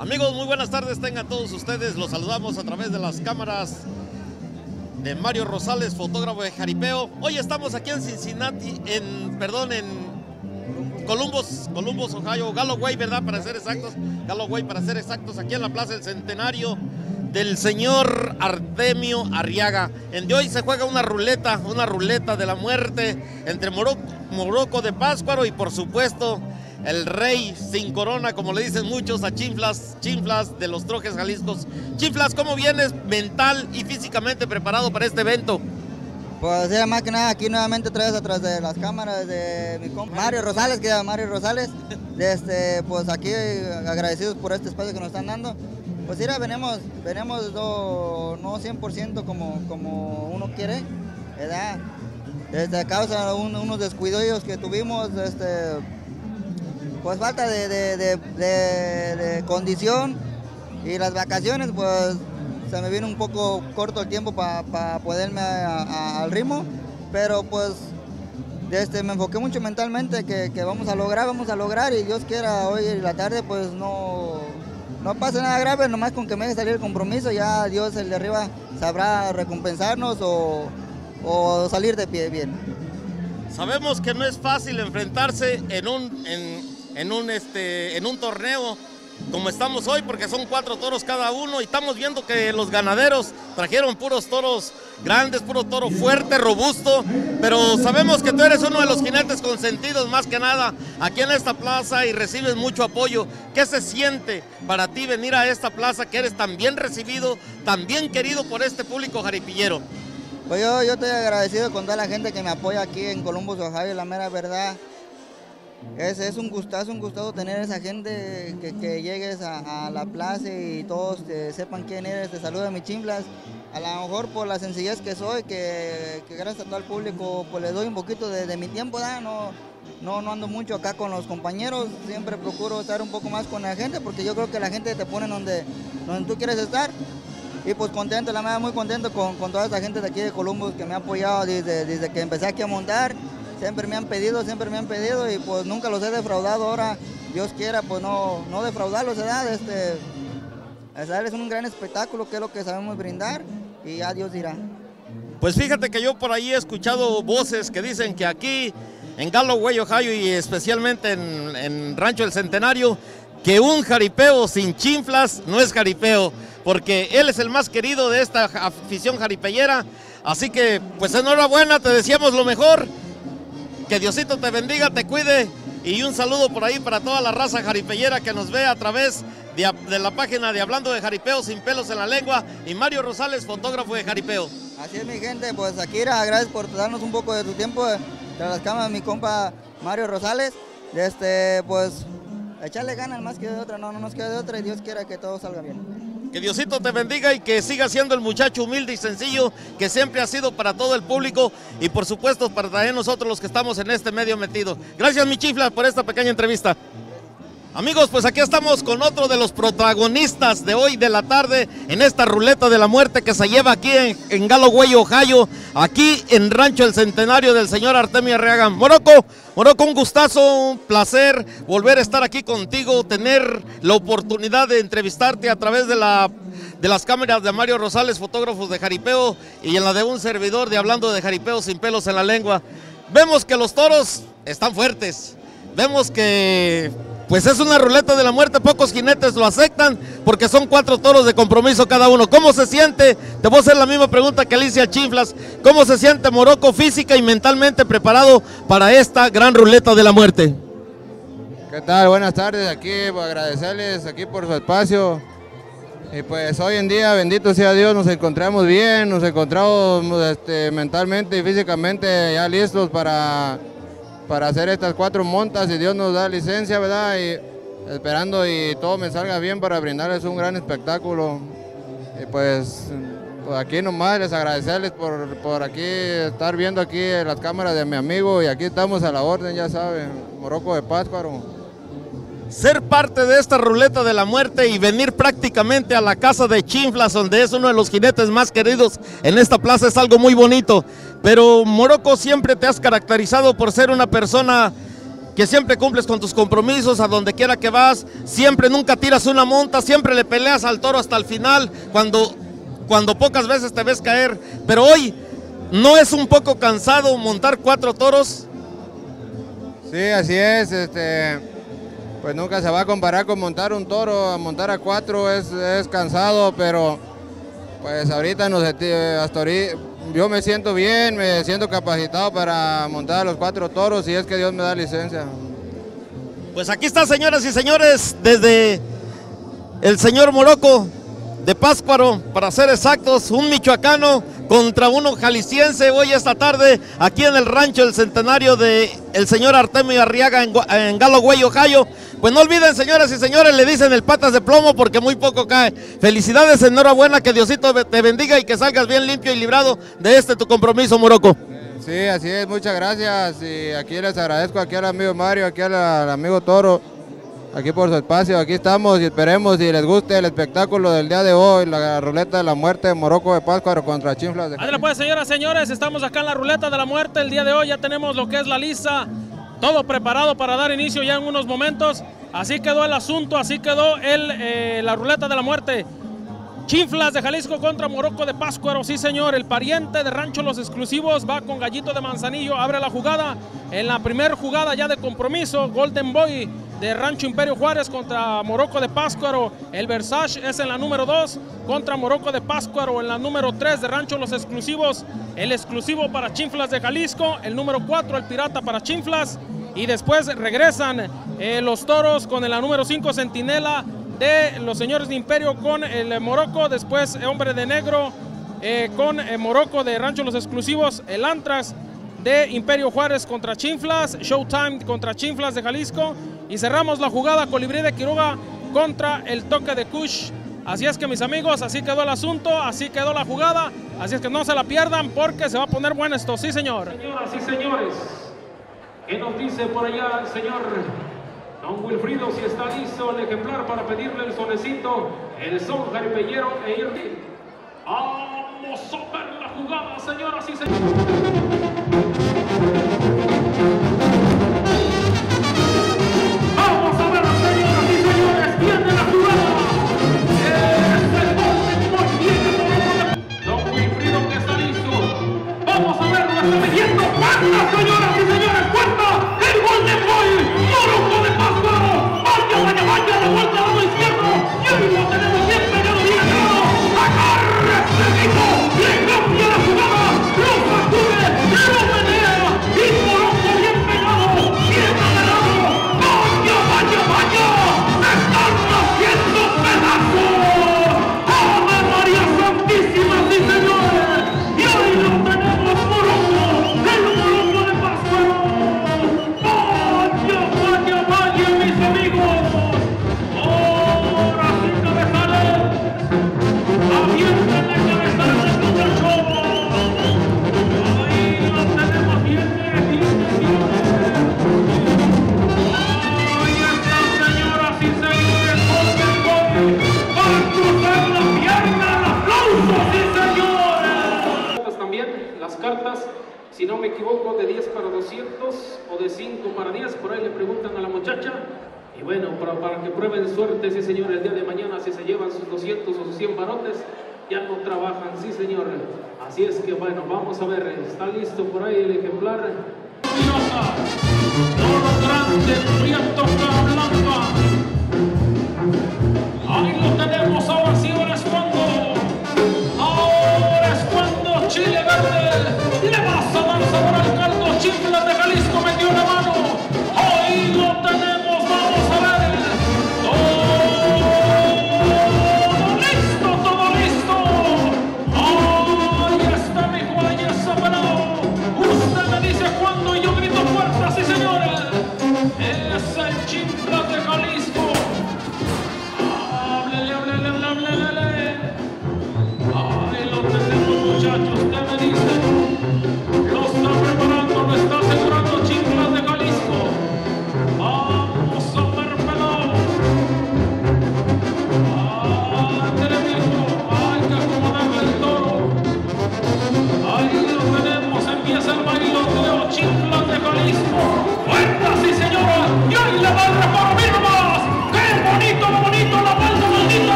Amigos, muy buenas tardes, tengan todos ustedes. Los saludamos a través de las cámaras de Mario Rosales, fotógrafo de Jaripeo. Hoy estamos aquí en Cincinnati, en, perdón, en Columbus, Columbus, Ohio, Galloway, ¿verdad? Para ser exactos, Galloway, para ser exactos, aquí en la Plaza del Centenario del señor Artemio Arriaga. En de hoy se juega una ruleta, una ruleta de la muerte entre Morocco, de Páscuaro y por supuesto el rey sin corona, como le dicen muchos a Chinflas, Chinflas de los Trojes Jaliscos. Chinflas, ¿cómo vienes mental y físicamente preparado para este evento? Pues ya más que nada aquí nuevamente otra vez atrás de las cámaras de mi compa Mario Rosales, que llama Mario Rosales. Este, pues aquí agradecidos por este espacio que nos están dando. Pues mira, venimos, venimos no 100% como, como uno quiere, ¿verdad? Causa unos descuidos que tuvimos, este, pues falta de, condición y las vacaciones, pues se me viene un poco corto el tiempo para poderme al ritmo, pero pues este, me enfoqué mucho mentalmente que, vamos a lograr, vamos a lograr y Dios quiera hoy en la tarde pues no no pasa nada grave, nomás con que me deje salir el compromiso, ya Dios, el de arriba, sabrá recompensarnos o, salir de pie bien. Sabemos que no es fácil enfrentarse en un, un, este, en un torneo como estamos hoy, porque son cuatro toros cada uno y estamos viendo que los ganaderos trajeron puros toros grandes, puro toro fuerte, robusto, pero sabemos que tú eres uno de los jinetes consentidos más que nada aquí en esta plaza y recibes mucho apoyo. ¿Qué se siente para ti venir a esta plaza que eres tan bien recibido, tan bien querido por este público jaripillero? Pues yo, yo estoy agradecido con toda la gente que me apoya aquí en Columbus, Ohio, la mera verdad. Es, es, un gustazo, un gustazo tener esa gente que, llegues a, la plaza y todos sepan quién eres, te saluda mi chimblas. A lo mejor por la sencillez que soy, que, gracias a todo el público, pues le doy un poquito de, mi tiempo, No, no, no ando mucho acá con los compañeros, siempre procuro estar un poco más con la gente, porque yo creo que la gente te pone donde, donde tú quieres estar. Y pues contento, la verdad muy contento con, toda esta gente de aquí de Columbus que me ha apoyado desde, desde que empecé aquí a montar siempre me han pedido, siempre me han pedido y pues nunca los he defraudado. Ahora, Dios quiera, pues no, no defraudarlos, ¿verdad? Este, es un gran espectáculo que es lo que sabemos brindar y ya Dios dirá. Pues fíjate que yo por ahí he escuchado voces que dicen que aquí en Galloway, Ohio y especialmente en, en Rancho del Centenario, que un jaripeo sin chinflas no es jaripeo, porque él es el más querido de esta afición jaripellera. Así que, pues enhorabuena, te decíamos lo mejor que Diosito te bendiga, te cuide y un saludo por ahí para toda la raza jaripellera que nos ve a través de, la página de Hablando de Jaripeo sin pelos en la lengua y Mario Rosales, fotógrafo de Jaripeo. Así es mi gente, pues Akira, gracias por darnos un poco de tu tiempo de, las cámaras, mi compa Mario Rosales. Este, pues echarle ganas más que de otra, no, no nos queda de otra y Dios quiera que todo salga bien. Que Diosito te bendiga y que siga siendo el muchacho humilde y sencillo que siempre ha sido para todo el público y por supuesto para también nosotros los que estamos en este medio metido. Gracias mi chifla por esta pequeña entrevista. Amigos, pues aquí estamos con otro de los protagonistas de hoy de la tarde en esta ruleta de la muerte que se lleva aquí en, en Galloway, Ohio, aquí en Rancho El Centenario del señor Artemio Arriaga. Morocco, Morocco, un gustazo, un placer volver a estar aquí contigo, tener la oportunidad de entrevistarte a través de, la, de las cámaras de Mario Rosales, fotógrafos de Jaripeo, y en la de un servidor de Hablando de Jaripeo sin pelos en la lengua. Vemos que los toros están fuertes, vemos que pues es una ruleta de la muerte, pocos jinetes lo aceptan porque son cuatro toros de compromiso cada uno. ¿Cómo se siente? Te voy a hacer la misma pregunta que Alicia Chiflas. ¿Cómo se siente Morocco física y mentalmente preparado para esta gran ruleta de la muerte? ¿Qué tal? Buenas tardes, aquí agradecerles aquí por su espacio. Y pues hoy en día, bendito sea Dios, nos encontramos bien, nos encontramos este, mentalmente y físicamente ya listos para para hacer estas cuatro montas y Dios nos da licencia, ¿verdad? Esperando y todo me salga bien para brindarles un gran espectáculo. Y pues, pues aquí nomás les agradecerles por, por, aquí estar viendo aquí las cámaras de mi amigo y aquí estamos a la orden, ya saben, Morocco de Pátzcuaro ser parte de esta ruleta de la muerte y venir prácticamente a la casa de Chinflas, donde es uno de los jinetes más queridos en esta plaza, es algo muy bonito. Pero Morocco siempre te has caracterizado por ser una persona que siempre cumples con tus compromisos a donde quiera que vas, siempre nunca tiras una monta, siempre le peleas al toro hasta el final cuando, cuando pocas veces te ves caer. Pero hoy, ¿no es un poco cansado montar cuatro toros? Sí, así es. Este, pues nunca se va a comparar con montar un toro. A montar a cuatro es, es cansado, pero pues ahorita nos, hasta ahorita, yo me siento bien, me siento capacitado para montar los cuatro toros y es que Dios me da licencia. Pues aquí está, señoras y señores, desde el señor Moroco de Páscuaro, para ser exactos, un michoacano contra uno jalisciense hoy esta tarde aquí en el rancho del centenario de señor Artemio Arriaga en, en Galloway, Ohio. Pues no olviden, señoras y señores, le dicen el patas de plomo porque muy poco cae. Felicidades, enhorabuena, que Diosito te bendiga y que salgas bien limpio y librado de este tu compromiso, Moroco. Sí, así es, muchas gracias y aquí les agradezco aquí al amigo Mario, aquí al amigo Toro, aquí por su espacio, aquí estamos y esperemos si les guste el espectáculo del día de hoy, la ruleta de la muerte Morocco de Páscuaro contra Chinflas de Ándale pues, señoras señores, estamos acá en la ruleta de la muerte el día de hoy, ya tenemos lo que es la lista, todo preparado para dar inicio ya en unos momentos. Así quedó el asunto, así quedó el, eh, la ruleta de la muerte. Chinflas de Jalisco contra Morocco de Páscuaro, sí señor, el pariente de Rancho Los Exclusivos va con Gallito de Manzanillo, abre la jugada, en la primera jugada ya de compromiso, Golden Boy de Rancho Imperio Juárez contra Morocco de Páscuaro, el Versace es en la número 2 contra Morocco de Páscuaro en la número 3 de Rancho Los Exclusivos, el exclusivo para Chinflas de Jalisco, el número 4 el Pirata para Chinflas. Y después regresan eh, los toros con la número 5 Centinela de los señores de Imperio con el Morocco, después Hombre de Negro eh, con el Morocco de Rancho Los Exclusivos, el Antras de Imperio Juárez contra Chinflas, Showtime contra Chinflas de Jalisco y cerramos la jugada Colibrí de Quiroga contra el Toque de Kush. Así es que mis amigos, así quedó el asunto, así quedó la jugada, así es que no se la pierdan porque se va a poner bueno esto, sí señor. Señoras y señores, ¿qué nos dice por allá el señor Don Wilfrido si está listo el ejemplar para pedirle el sonecito, el son jaripellero e ir. Vamos a ver la jugada, señoras y señores. No me equivoco, de 10 para 200 o de 5 para 10, por ahí le preguntan a la muchacha. Y bueno, para, para que prueben suerte, sí, señor, el día de mañana, si se llevan sus 200 o sus 100 barotes, ya no trabajan, sí, señor. Así es que bueno, vamos a ver, está listo por ahí el ejemplar.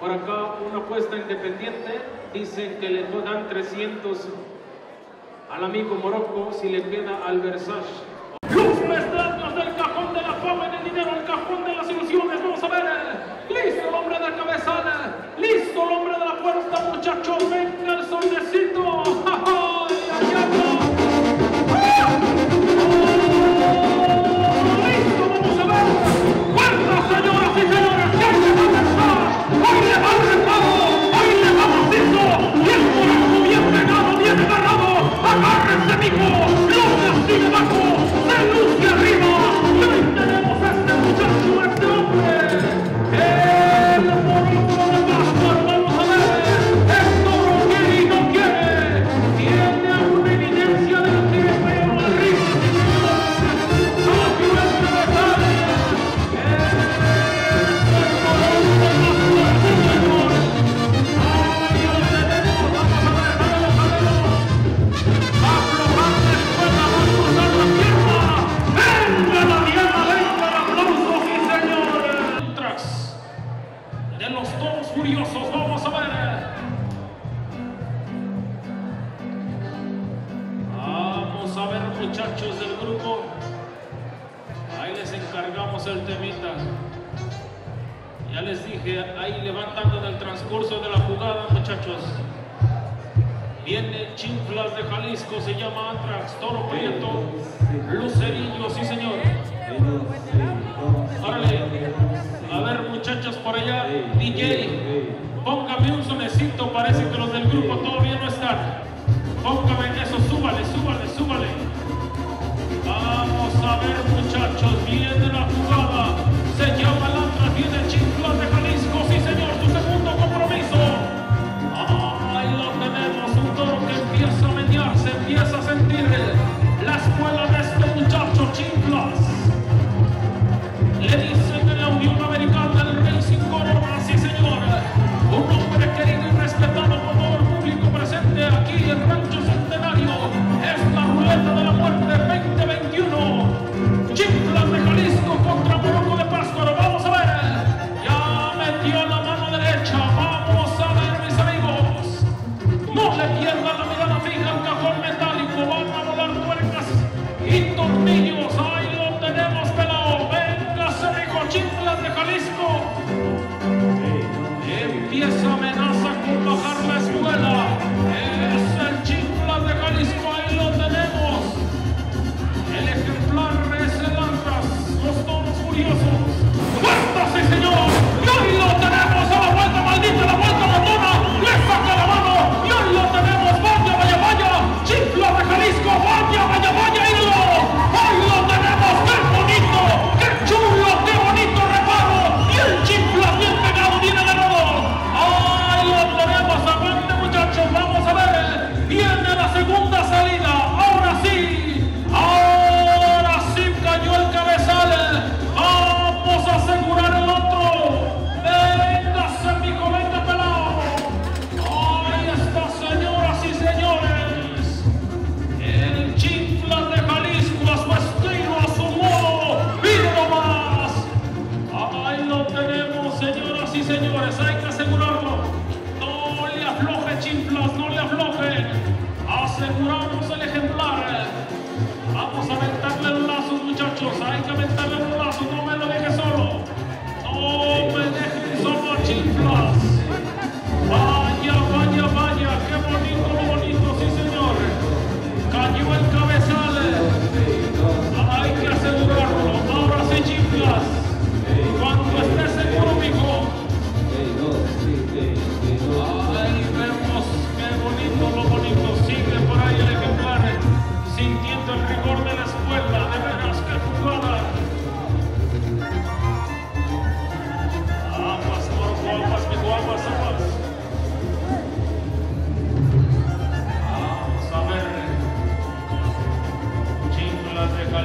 Por acá una apuesta independiente, dicen que le dan 300 al amigo Morocco si le queda al Versace. Viene Chinflas de Jalisco, se llama Antrax, Toro Prieto, Lucerillo, sí señor. Órale, a ver muchachos por allá, DJ, póngame un sonecito, parece que los del grupo todavía no están. Póngame en eso, súbale, súbale, súbale. Vamos a ver muchachos, viene la el rancho centenario es la rueda de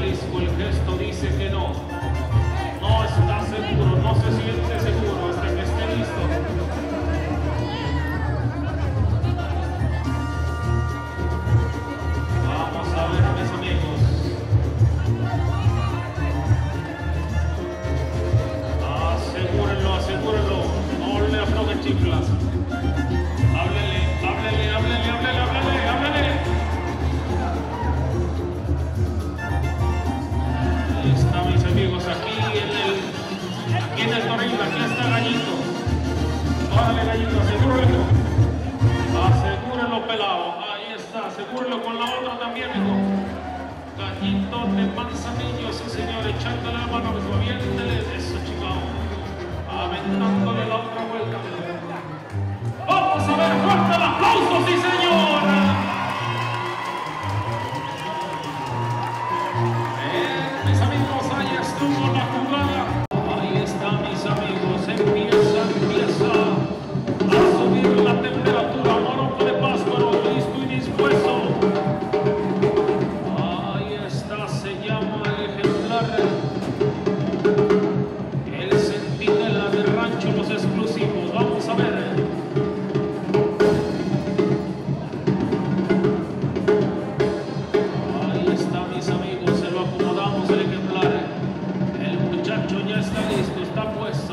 Jalisco el gesto dice que no. one I was tá pois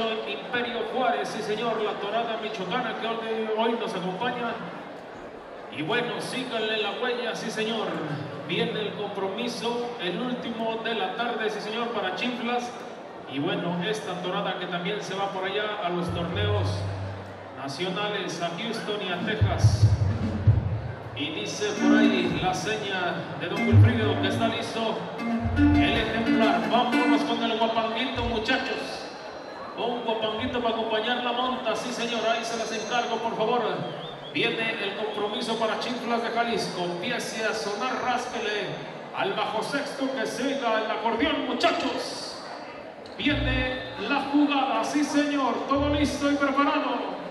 Imperio Juárez, sí señor, la Torada Michoacana que hoy, nos acompaña. Y bueno, síganle la huella, sí señor. Viene el compromiso, el último de la tarde, sí señor, para Chinflas. Y bueno, esta Torada que también se va por allá a los torneos nacionales a Houston y a Texas. Y dice por ahí la seña de Don Wilfrido que está listo el ejemplar. Vámonos con el guapanguito, muchachos. Bongo Panguito para acompañar la monta. Sí, señora, ahí se las encargo, por favor. Viene el compromiso para Chinflas de Jalisco. Empiece a sonar ráspele al bajo sexto que siga el acordeón, muchachos. Viene la jugada, sí señor, todo listo y preparado.